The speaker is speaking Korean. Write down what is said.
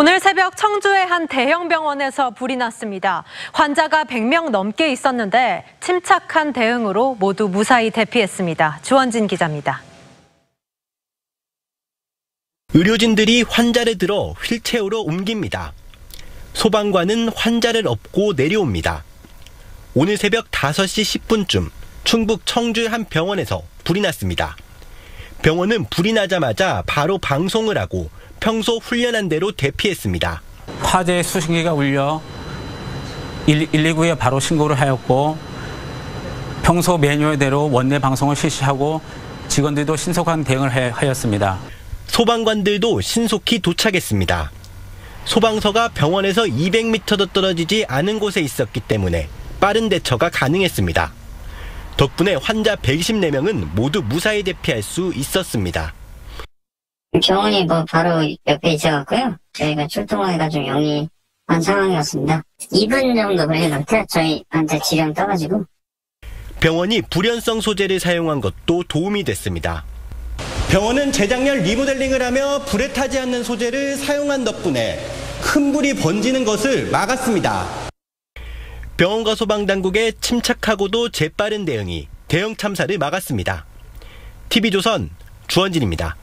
오늘 새벽 청주의 한 대형 병원에서 불이 났습니다. 환자가 100명 넘게 있었는데 침착한 대응으로 모두 무사히 대피했습니다. 주원진 기자입니다. 의료진들이 환자를 들어 휠체어로 옮깁니다. 소방관은 환자를 업고 내려옵니다. 오늘 새벽 5시 10분쯤 충북 청주 한 병원에서 불이 났습니다. 병원은 불이 나자마자 바로 방송을 하고 평소 훈련한 대로 대피했습니다. 화재 수신기가 울려 119에 바로 신고를 하였고 평소 매뉴얼대로 원내 방송을 실시하고 직원들도 신속한 대응을 해- 하였습니다. 소방관들도 신속히 도착했습니다. 소방서가 병원에서 200m도 떨어지지 않은 곳에 있었기 때문에 빠른 대처가 가능했습니다. 덕분에 환자 124명은 모두 무사히 대피할 수 있었습니다. 병원이 뭐 바로 옆에 있어갖고요. 저희가 출동하기가 좀 용이한 상황이었습니다. 2분 정도 걸리는데 저희한테 지령 떠가지고 병원이 불연성 소재를 사용한 것도 도움이 됐습니다. 병원은 재작년 리모델링을 하며 불에 타지 않는 소재를 사용한 덕분에 큰 불이 번지는 것을 막았습니다. 병원과 소방당국의 침착하고도 재빠른 대응이 대형 참사를 막았습니다. TV조선 주원진입니다.